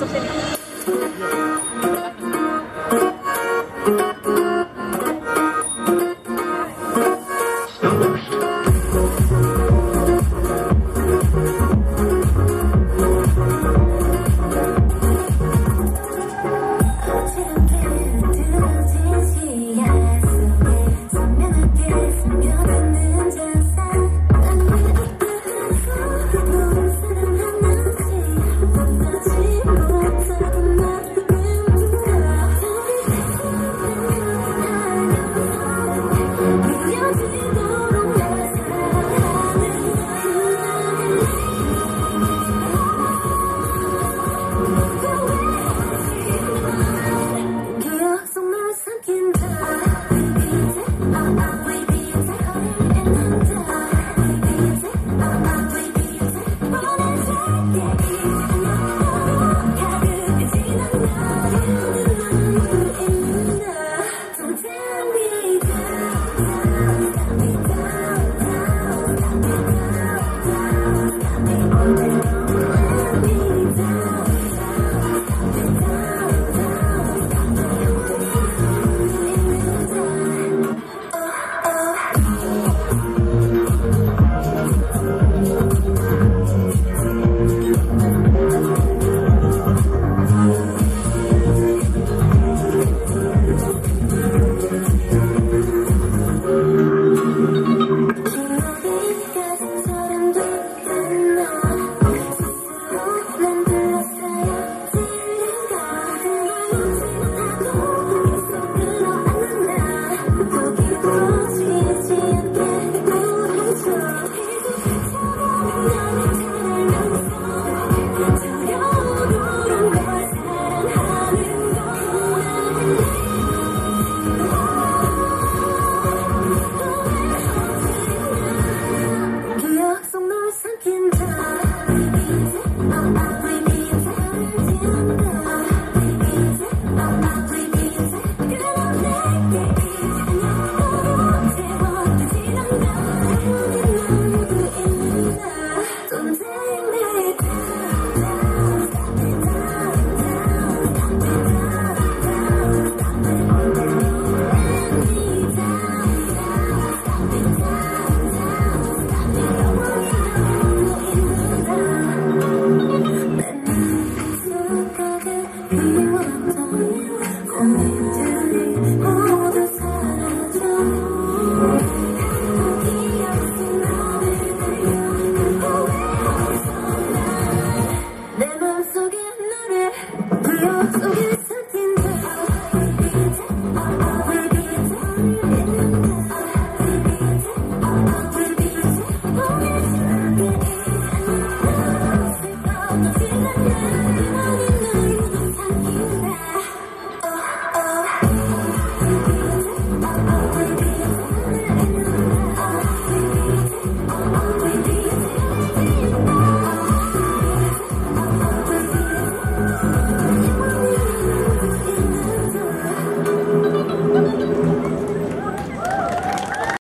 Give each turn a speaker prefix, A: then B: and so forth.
A: そして